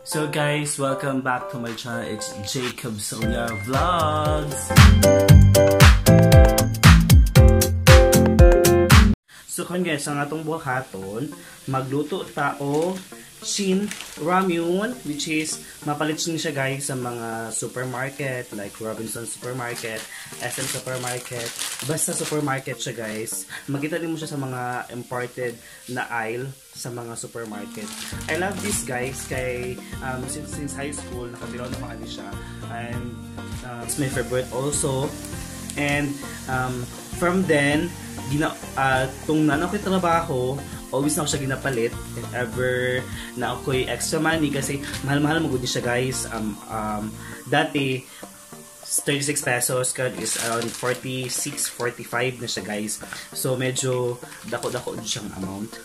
So guys, welcome back to my channel. It's Jacob Sonia Vlogs. So kung guys, ang atong buhaton, magluto tao Shin Ramyun, which is mapalit siya guys sa mga supermarket, like Robinson Supermarket, SM Supermarket, basta supermarket siya guys. Magkita din mo siya sa mga imported na aisle sa mga supermarket. I love this guys kay um, since, since high school, nakatilaw na paano siya. And uh, it's my favorite also. And um, from then, gina, uh, tung nano ko trabaho, always na ako siya ginapalit if ever na ako'y extra money kasi mahal-mahal magod siya guys. Um, um, dati 36 pesos kad is around 46 45 na siya guys. So medyo dako-dako siyang amount.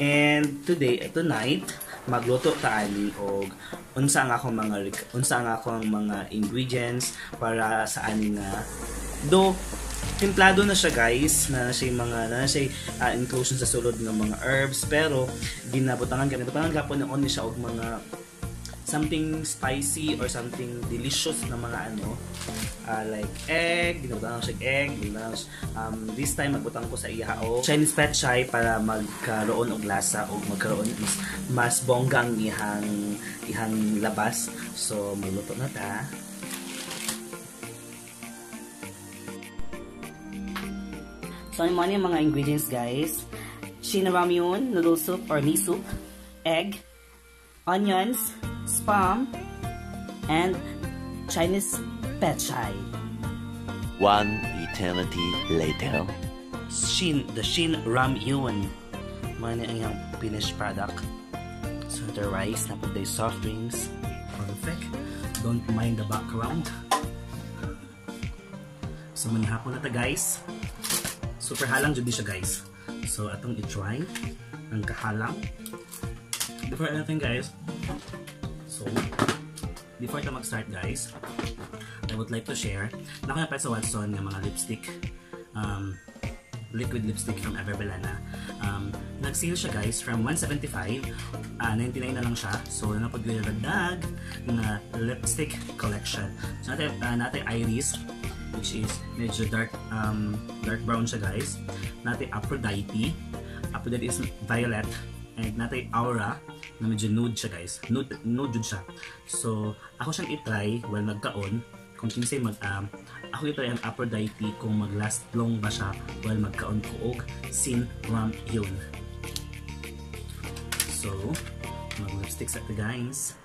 And today tonight magluto ta ani og unsa ang akong mga unsa ang akong mga ingredients para sa ani nga do templado na siya guys na siya mga na siya uh, inclusion sa sulod ng mga herbs. Pero ginabutangan kami butangan gapon na on siya og mga something spicy or something delicious na mga ano. Uh, like egg ginabutang siya egg ginabutang um, this time magbutang ko sa iya o Chinese pet chai para magkaroon og lasa o magkaroon mas, mas bongga ang ihang ihang labas. So maluto na ta So, ano yung mga ingredients, guys? Shinramyun, noodle soup or mee soup, egg, onions, spam, and Chinese pet chai. One eternity later. Shin, the Shin Ramyun. Mga ang yung finished product. So, the rice, napod the soft drinks. Perfect. Don't mind the background. So, manihapon na ta guys. Super halang jud siya guys. So atong i-try ang kahalang. Before anything guys, so before ta mag-start guys, I would like to share na ko sa Watson ng mga lipstick um, liquid lipstick from Everbelana. Um, nag-sale siya guys from 175 uh, 99 na lang siya. So na pag dagdag na lipstick collection. So natin, uh, natin Iris which is medyo dark um, dark brown siya guys. Natin Aphrodite. Aphrodite is violet. And natin Aura na medyo nude siya guys. Nude, nude siya. So, ako siyang itry while nagkaon. Kung kinsay mag um, ako itry ang Aphrodite kung mag-last long ba siya while magkaon ko og Sin Ram yun. So, mag-lipstick sa guys.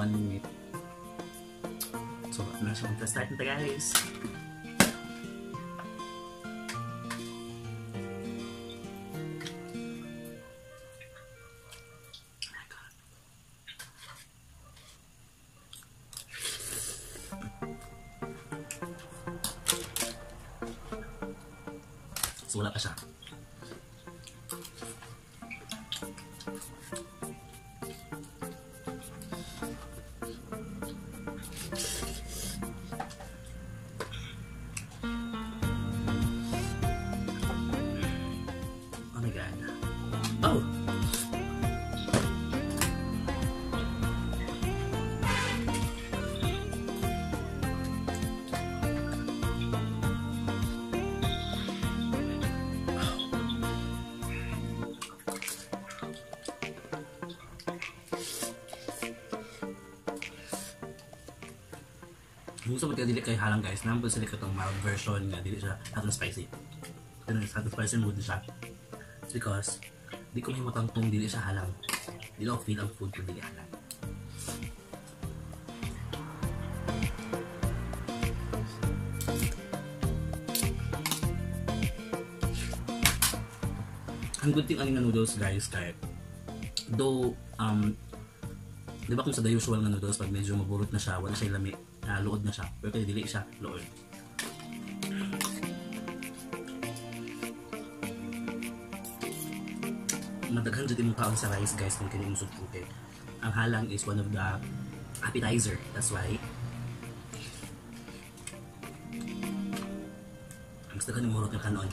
1 minute. So, nasa mag-start na guys. So, wala pa siya. Gusto mo dili kay halang guys, nang sila katong mild version nga dili siya hatong spicy. Kaya hatong spicy mood siya. It's because di ko mahimutang kung dili siya halang. Dili ako feel ang food kung dili halang. Ang good thing aning noodles guys kahit though um di ba kung sa the usual nga noodles pag medyo maburot na siya wala siya lami Ah, luod na siya. Pero kaya dili siya luod. Madaghan dyan yung kaon sa rice guys kung kini usog puti. Ang halang is one of the appetizer. That's why mas daghan yung murot ng kanon.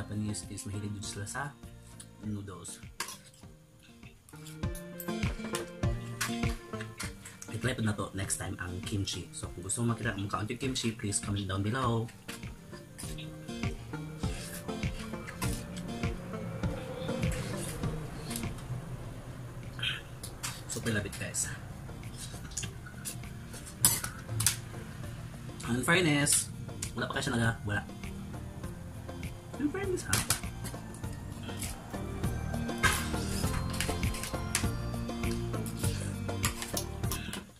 Japanese is mahilig din sila sa noodles. I-try po na to next time ang kimchi. So kung gusto mo makita ang kaunti kimchi, please comment down below. Super labit guys. In fairness, wala pa kasi naga, wala. In fairness ha.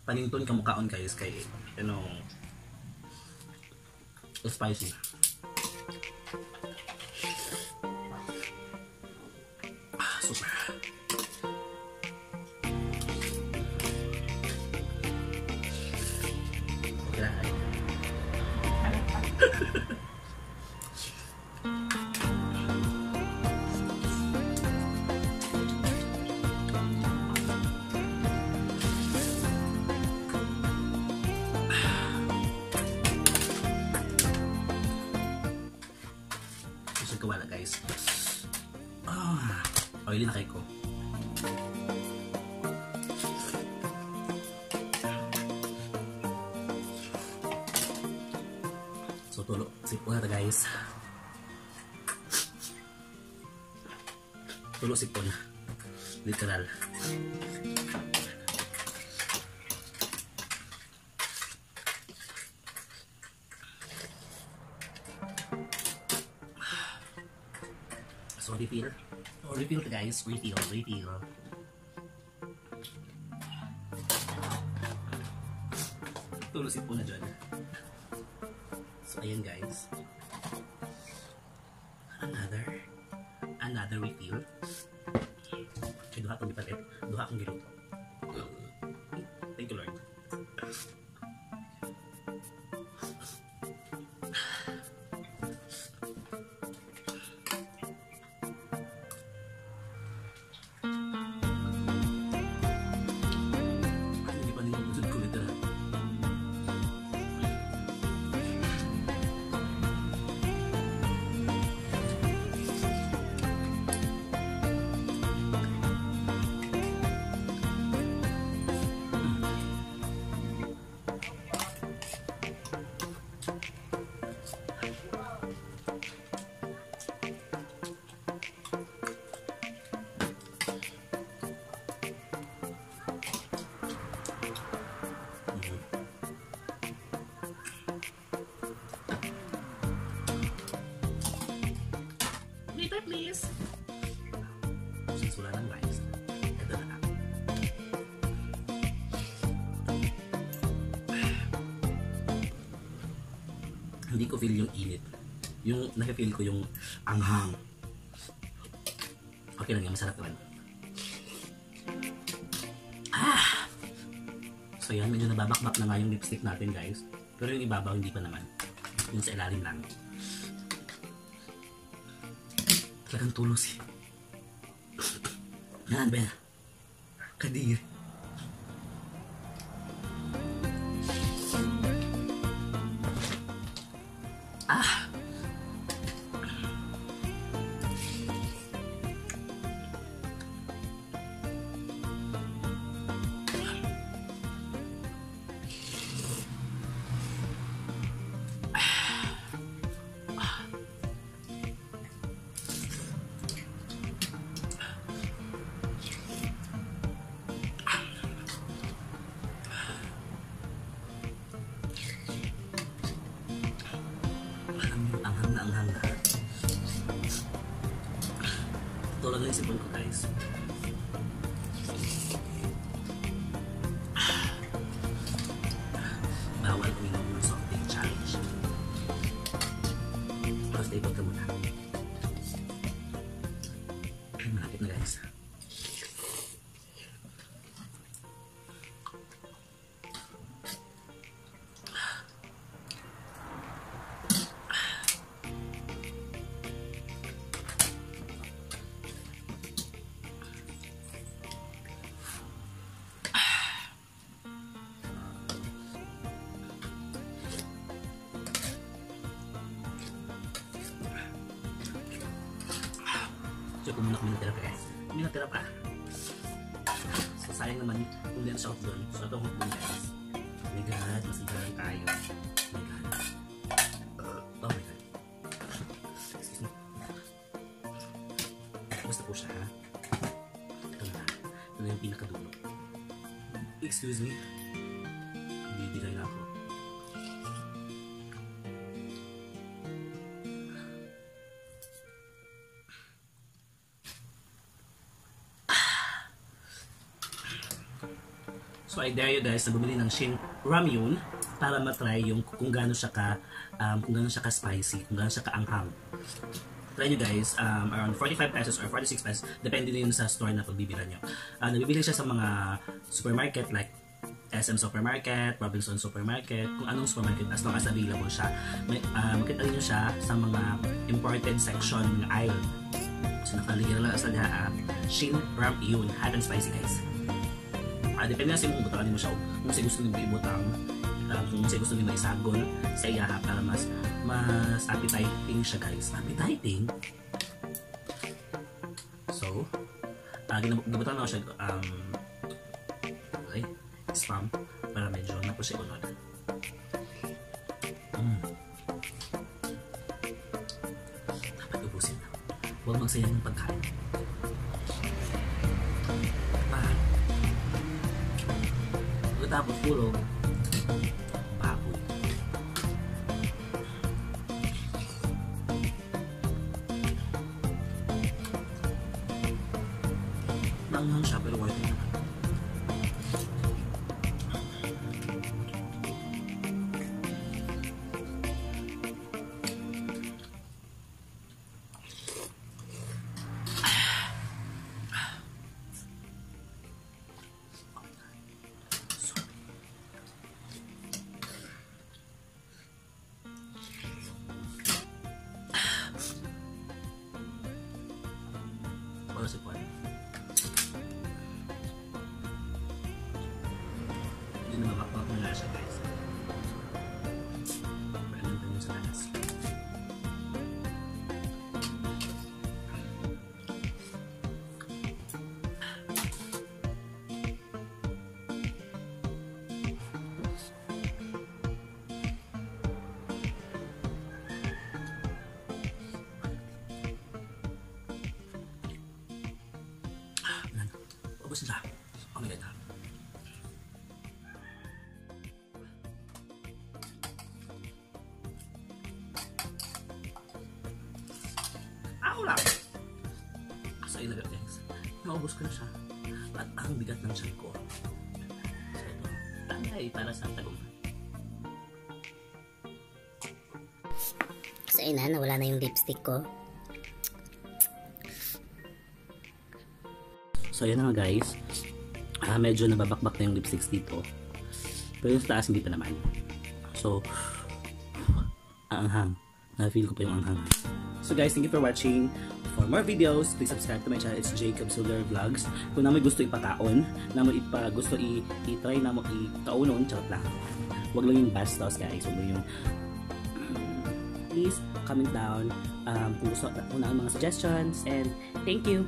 Panington ka mukhaon guys kay you know spicy. Oily na kay ko. So tulo, sipo na guys. Tulo sipon. Literal. Refill. Oh, refill guys. Refill, refill. Tulusin po na dyan. So ayan guys. Another. Another refill. Okay, duha akong ipalit. Duha akong giluto. Please. Since wala ng rice, ito na lang. Hindi ko feel yung init. Yung nakifeel ko yung anghang. Okay lang yan, masarap naman. Ah! So yan, medyo nababakbak na nga yung lipstick natin guys. Pero yung ibabaw hindi pa naman. Yung sa ilalim lang. Talagang tulos eh. Yan ba? Kadiri. Ito lang ang isipon ko natira pa. So sayang naman kung din siya doon. So ito hot doon guys. Oh my god, masigaran tayo. Oh my god. Uh, oh my god. Excuse me. Basta po siya ha. Ito na. Ito na yung pinakadulo. Excuse me. I dare you guys na bumili ng Shin Ramyun para matry yung kung gaano siya ka um, kung gaano siya ka spicy, kung gaano siya ka anghang. Try nyo guys, um, around 45 pesos or 46 pesos, depende din sa store na pagbibila nyo. Uh, nabibili siya sa mga supermarket like SM Supermarket, Robinson Supermarket, kung anong supermarket as long as available siya. May, uh, makita nyo siya sa mga imported section ng aisle. So nakaligyan lang sa uh, Shin Ram Yun, hot and spicy guys. Ah, depende na sa imong butang mo siya. Kung sa gusto nimo ibutang, um, kung sa gusto nimo isagol sa iya para mas mas appetizing siya guys. Appetizing. So, ah, ginab- gibutang na ko siya um okay, spam para medyo na po siya unod. Mm. Dapat ubusin na. Huwag magsayang ng pagkain. 打不出喽 Sa ilaga guys. Naubos ko na siya. At ang bigat ng tiyan ko. So ito. Tagay para sa tagumpay. So yun na, nawala na yung lipstick ko. So ayan na nga guys. Ah, medyo nababakbak na yung lipsticks dito. Pero yung sa taas hindi pa naman. So, aanghang. Na-feel ko pa yung anghang. So guys, thank you for watching. For more videos, please subscribe to my channel. It's Jacob Solar Vlogs. Kung na may gusto ipataon, na mo ipa, gusto i-try na mo i-kaunon, charot lang. Huwag lang yung bastos guys. Huwag yung please comment down um, kung gusto kung ang mga suggestions and thank you